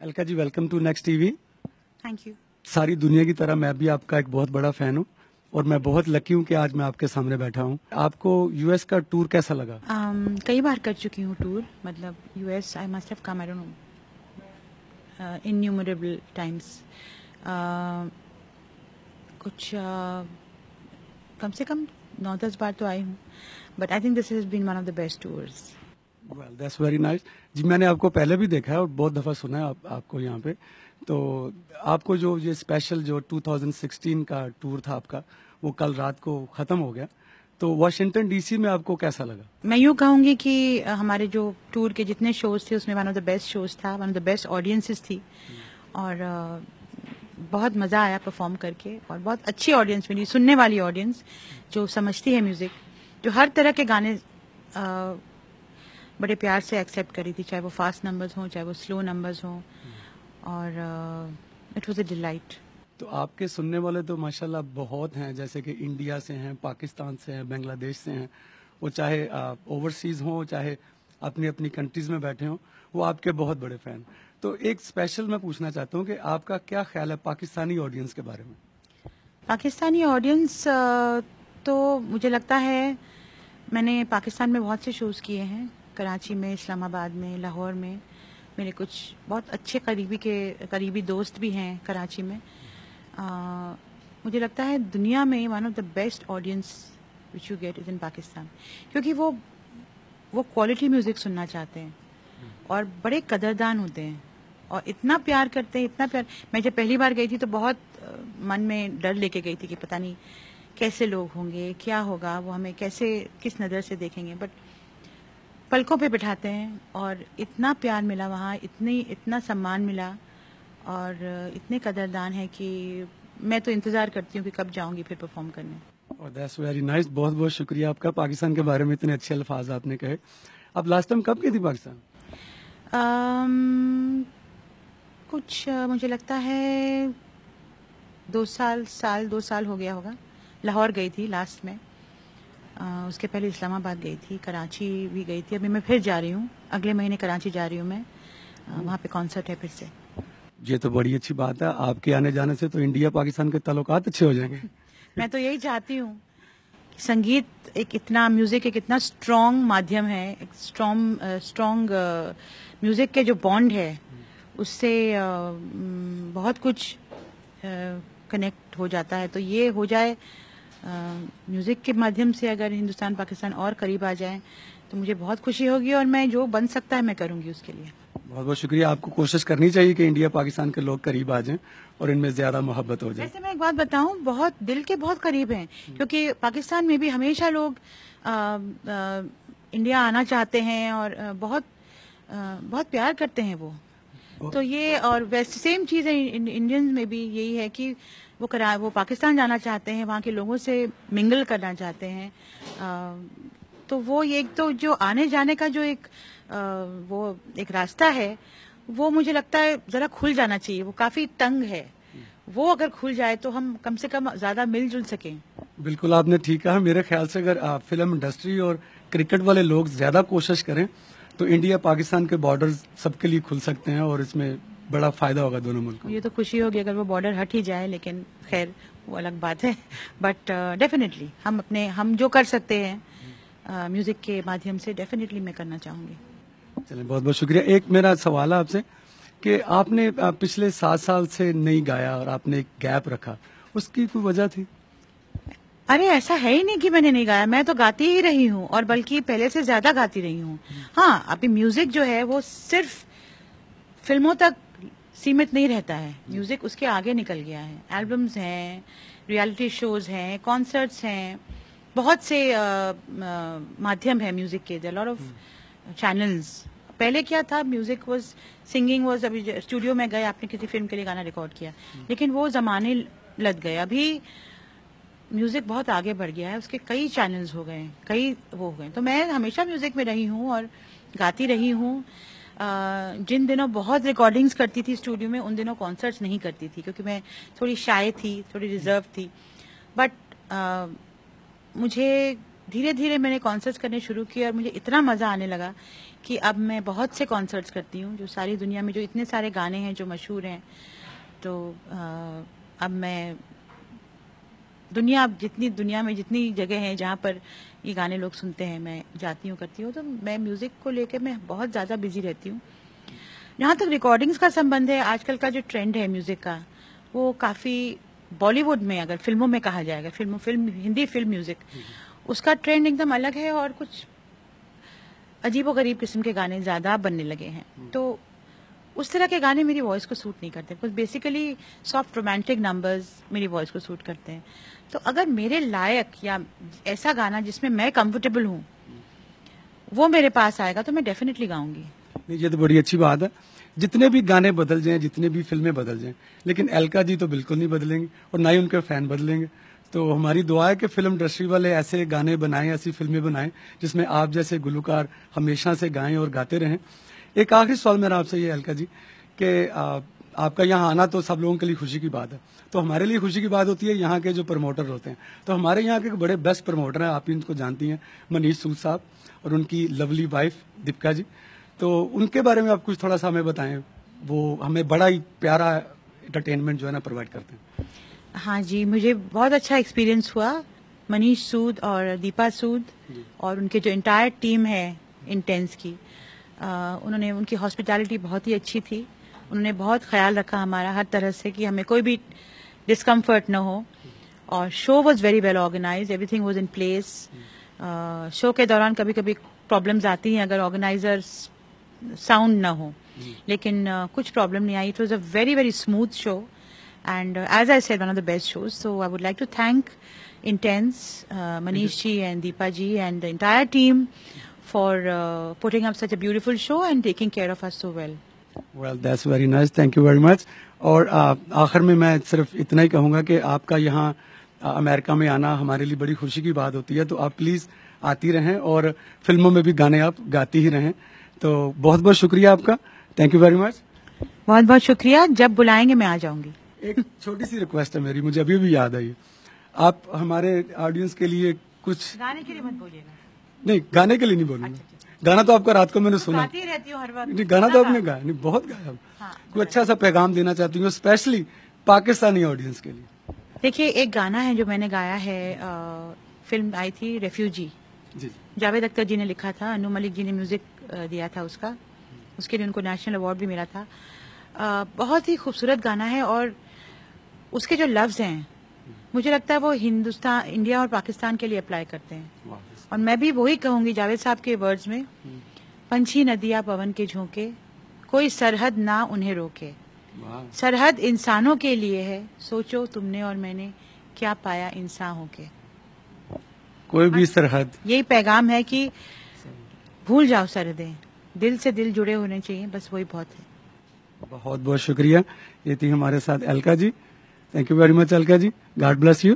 Alka ji welcome to next TV thank you सारी दुनिया की तरह मैं भी आपका एक बहुत बड़ा फ़ैन हूँ और मैं बहुत लकी हूँ कि आज मैं आपके सामने बैठा हूँ। आपको यूएस का टूर कैसा लगा? Um, कई बार कर चुकी हूँ टूर मतलब US I must have come I don't know innumerable times कुछ uh, कम से कम नौ दस बार तो आई हूँ but I think this is been one of the best tours well that's very nice ji मैंने आपको पहले भी देखा है और बहुत दफ़ा सुना है आप, आपको यहाँ पे। तो आपको जो ये स्पेशल जो 2016 का टूर था आपका वो कल रात को खत्म हो गया। तो वाशिंगटन डीसी में आपको कैसा लगा? मैं यूँ कहूँगी कि हमारे जो टूर के जितने शोज़ थे उसमें one of the best shows था one of the best audiences थी। और बहुत मज़ा आया परफॉर्म करके और बहुत अच्छी ऑडियंस मिली सुनने वाली ऑडियंस जो समझती है म्यूज़िक जो हर तरह के गाने बड़े प्यार से एक्सेप्ट करी थी चाहे वो फास्ट नंबर्स हों चाहे वो स्लो नंबर्स हों। और इट वाज अ डिलाइट तो आपके सुनने वाले तो माशाल्लाह बहुत हैं जैसे कि इंडिया से हैं पाकिस्तान से हैं बांग्लादेश से हैं। वो चाहे ओवरसीज हों चाहे अपनी अपनी कंट्रीज़ में बैठे हों वो आपके बहुत बड़े फ़ैन तो एक स्पेशल मैं पूछना चाहता हूँ कि आपका क्या ख्याल है पाकिस्तानी ऑडियंस के बारे में? पाकिस्तानी ऑडियंस तो मुझे लगता है मैंने पाकिस्तान में बहुत से शोज़ किए हैं। कराची में इस्लामाबाद में लाहौर में। मेरे कुछ बहुत अच्छे करीबी के करीबी दोस्त भी हैं कराची में। अ, मुझे लगता है दुनिया में one of the best audience which you get is in Pakistan क्योंकि वो वो क्वालिटी म्यूज़िक सुनना चाहते हैं और बड़े कदरदान होते हैं और इतना प्यार करते हैं इतना प्यार। मैं जब पहली बार गई थी तो बहुत मन में डर लेके गई थी कि पता नहीं कैसे लोग होंगे क्या होगा वो हमें कैसे किस नज़र से देखेंगे। बट पलकों पे बिठाते हैं और इतना प्यार मिला वहाँ इतनी इतना सम्मान मिला और इतने कदरदान है कि मैं तो इंतज़ार करती हूँ कि कब जाऊँगी फिर परफॉर्म करने। और दैट्स वेरी नाइस बहुत बहुत शुक्रिया आपका पाकिस्तान के बारे में इतने अच्छे अल्फाज आपने कहे। अब लास्ट टाइम कब गई थी पाकिस्तान? अम, कुछ मुझे लगता है दो साल साल दो साल हो गया होगा। लाहौर गई थी लास्ट में। उसके पहले इस्लामाबाद गई थी कराची भी गई थी। अभी मैं फिर जा रही हूँ। अगले महीने कराची जा रही हूँ मैं। वहाँ पे कॉन्सर्ट है फिर से। ये तो बड़ी अच्छी बात है। आपके आने जाने से तो इंडिया पाकिस्तान के ताल्लुकात अच्छे हो जाएँगे। मैं तो यही चाहती हूँ संगीत एक इतना म्यूज़िक एक इतना स्ट्रॉन्ग माध्यम है एक स्ट्रॉन्ग स्ट्रॉन्ग म्यूज़िक के जो बॉन्ड है उससे बहुत कुछ कनेक्ट हो जाता है। तो ये हो जाए म्यूज़िक के माध्यम से अगर हिंदुस्तान पाकिस्तान और करीब आ जाए तो मुझे बहुत खुशी होगी और मैं जो बन सकता है मैं करूँगी उसके लिए। बहुत बहुत शुक्रिया। आपको कोशिश करनी चाहिए कि इंडिया पाकिस्तान के लोग करीब आ जाएँ और इनमें ज़्यादा मोहब्बत हो जाए। वैसे मैं एक बात बताऊँ बहुत दिल के बहुत करीब हैं क्योंकि पाकिस्तान में भी हमेशा लोग आ, आ, इंडिया आना चाहते हैं और बहुत आ, बहुत प्यार करते हैं वो। तो ये और वैसे सेम चीज़ है इंडियंस में भी यही है कि वो करा, वो पाकिस्तान जाना चाहते हैं, वहाँ के लोगों से मिंगल करना चाहते हैं। तो वो एक तो जो आने जाने का जो एक वो एक रास्ता है, वो मुझे लगता है जरा खुल जाना चाहिए, वो काफ़ी तंग है। वो अगर खुल जाए तो हम कम से कम ज़्यादा मिलजुल सकें। बिल्कुल आपने ठीक कहा। मेरे ख्याल से अगर फ़िल्म इंडस्ट्री और क्रिकेट वाले लोग ज़्यादा कोशिश करें तो इंडिया पाकिस्तान के बॉर्डर सबके लिए खुल सकते हैं और इसमें बड़ा फ़ायदा होगा दोनों मुल्क को ये तो खुशी होगी अगर वो बॉर्डर हट ही जाए लेकिन खैर वो अलग बात है। बट डेफिनेटली हम अपने हम जो कर सकते हैं म्यूज़िक के माध्यम से डेफिनेटली मैं करना चाहूँगी। चलिए बहुत बहुत शुक्रिया। एक मेरा सवाल है आपसे कि आपने पिछले सात साल से नहीं गाया और आपने एक गैप रखा उसकी कोई वजह थी? अरे ऐसा है ही नहीं कि मैंने नहीं गाया। मैं तो गाती ही रही हूँ और बल्कि पहले से ज़्यादा गाती रही हूँ। हाँ अभी म्यूज़िक जो है वो सिर्फ़ फ़िल्मों तक सीमित नहीं रहता है। म्यूज़िक उसके आगे निकल गया है। एल्बम्स हैं रियलिटी शोज़ हैं कॉन्सर्ट्स हैं। बहुत से अ, अ, माध्यम है म्यूज़िक के लॉट ऑफ़ चैनल्स पहले क्या था? म्यूज़िक वाज सिंगिंग वाज अभी स्टूडियो में गए आपने किसी फ़िल्म के लिए गाना रिकॉर्ड किया। लेकिन वो जमाने लद गए। अभी म्यूज़िक बहुत आगे बढ़ गया है उसके कई चैनल्स हो गए कई वो हो गए तो मैं हमेशा म्यूज़िक में रही हूँ और गाती रही हूँ। जिन दिनों बहुत रिकॉर्डिंग्स करती थी स्टूडियो में उन दिनों कॉन्सर्ट्स नहीं करती थी क्योंकि मैं थोड़ी शाय थी थोड़ी रिज़र्व थी। बट मुझे धीरे धीरे मैंने कॉन्सर्ट्स करने शुरू किए और मुझे इतना मज़ा आने लगा कि अब मैं बहुत से कॉन्सर्ट्स करती हूँ जो सारी दुनिया में जो इतने सारे गाने हैं जो मशहूर हैं। तो अ, अब मैं दुनिया जितनी दुनिया में जितनी जगह हैं जहाँ पर ये गाने लोग सुनते हैं, मैं जाती हूँ, करती हूँ तो मैं म्यूज़िक को लेकर मैं बहुत ज़्यादा बिज़ी रहती हूँ। जहाँ तक रिकॉर्डिंग्स का संबंध है, आजकल का जो ट्रेंड है म्यूज़िक का, वो काफ़ी बॉलीवुड में अगर फ़िल्मों में कहा जाएगा, film film, Hindi film music उसका ट्रेंड एकदम अलग है और कुछ अजीब गरीब किस्म के गाने ज़्यादा बनने लगे हैं। तो उस तरह के गाने मेरी वॉइस को सूट नहीं करते। कुछ बेसिकली सॉफ्ट रोमांटिक नंबर्स मेरी वॉइस को सूट करते हैं। तो अगर मेरे लायक या ऐसा गाना जिसमें मैं कंफर्टेबल हूँ, वो मेरे पास आएगा तो मैं डेफिनेटली गाऊँगी। नहीं, ये तो बड़ी अच्छी बात है। जितने भी गाने बदल जाएँ, जितने भी फ़िल्में बदल जाएँ, लेकिन एलका जी तो बिल्कुल नहीं बदलेंगे और ना ही उनके फ़ैन बदलेंगे। तो हमारी दुआ है कि फ़िल्म इंडस्ट्री वाले ऐसे गाने बनाएँ, ऐसी फ़िल्में बनाएँ, जिसमें आप जैसे गुलकार हमेशा से गाएँ और गाते रहें। एक आखिरी सवाल मेरा आपसे ये अलका जी कि आपका यहाँ आना तो सब लोगों के लिए खुशी की बात है। तो हमारे लिए खुशी की बात होती है यहाँ के जो प्रमोटर होते हैं। तो हमारे यहाँ के बड़े बेस्ट प्रमोटर हैं आप इनको जानती हैं मनीष सूद साहब और उनकी लवली वाइफ दीपिका जी। तो उनके बारे में आप कुछ थोड़ा सा हमें बताएँ वो हमें बड़ा ही प्यारा इंटरटेनमेंट जो है ना प्रोवाइड करते हैं। हाँ जी मुझे बहुत अच्छा एक्सपीरियंस हुआ मनीष सूद और दीपा सूद और उनके जो इंटायर टीम है इंटेंस की। उन्होंने उनकी हॉस्पिटैलिटी बहुत ही अच्छी थी। उन्होंने बहुत ख्याल रखा हमारा हर तरह से कि हमें कोई भी डिस्कम्फर्ट न हो। और show was very well organise everything was in place show के दौरान कभी कभी प्रॉब्लम्स आती हैं अगर ऑर्गेनाइजर्स साउंड ना हो। लेकिन uh, कुछ प्रॉब्लम नहीं आई. It was a very very smooth show and as I said one of the best shows so I would like to thank intense Manish ji and Deepa ji and the entire team for uh, putting up such a beautiful show and taking care of us so well. Well that's very nice thank you very much और आखिर में मैं सिर्फ़ इतना ही कहूँगा कि आपका यहाँ अमेरिका में आना हमारे लिए बड़ी खुशी की बात होती है। तो आप प्लीज़ आती रहें और फ़िल्मों में भी गाने आप गाती ही रहें। तो बहुत बहुत शुक्रिया आपका। थैंक यू वेरी मच बहुत बहुत शुक्रिया। जब बुलाएँगे मैं आ जाऊँगी। एक छोटी सी रिक्वेस्ट है मेरी मुझे अभी भी याद आई। आप हमारे ऑडियंस के लिए कुछ गाने के लिए मत बोलिएगा। नहीं गाने के लिए नहीं बोलूँगा। गाना तो आपका रात को मैंने सुना। रहती हूँ हर वक्त? नहीं गाना तो आपने गाया। नहीं बहुत गाया हाँ। कोई अच्छा सा पैगाम देना चाहती हूँ स्पेशली पाकिस्तानी ऑडियंस के लिए। देखिए एक गाना है जो मैंने गाया है अ, फ़िल्म आई थी रेफ्यूजी जावेद अख्तर जी ने लिखा था अनु मलिक जी ने म्यूज़िक दिया था उसका। उसके लिए उनको नेशनल अवार्ड भी मिला था। अ, बहुत ही खूबसूरत गाना है और उसके जो लफ्ज हैं मुझे लगता है वो हिंदुस्तान इंडिया और पाकिस्तान के लिए अप्लाई करते हैं। और मैं भी वही कहूँगी जावेद साहब के वर्ड्स में पंछी नदिया पवन के झोंके कोई सरहद ना उन्हें रोके। सरहद इंसानों के लिए है सोचो तुमने और मैंने क्या पाया इंसान होके कोई भी सरहद। यही पैगाम है कि भूल जाओ सरहदें दिल से दिल जुड़े होने चाहिए बस वही बहुत है। बहुत बहुत शुक्रिया। ये थी हमारे साथ Alka ji. Thank you very much Alka ji. God bless you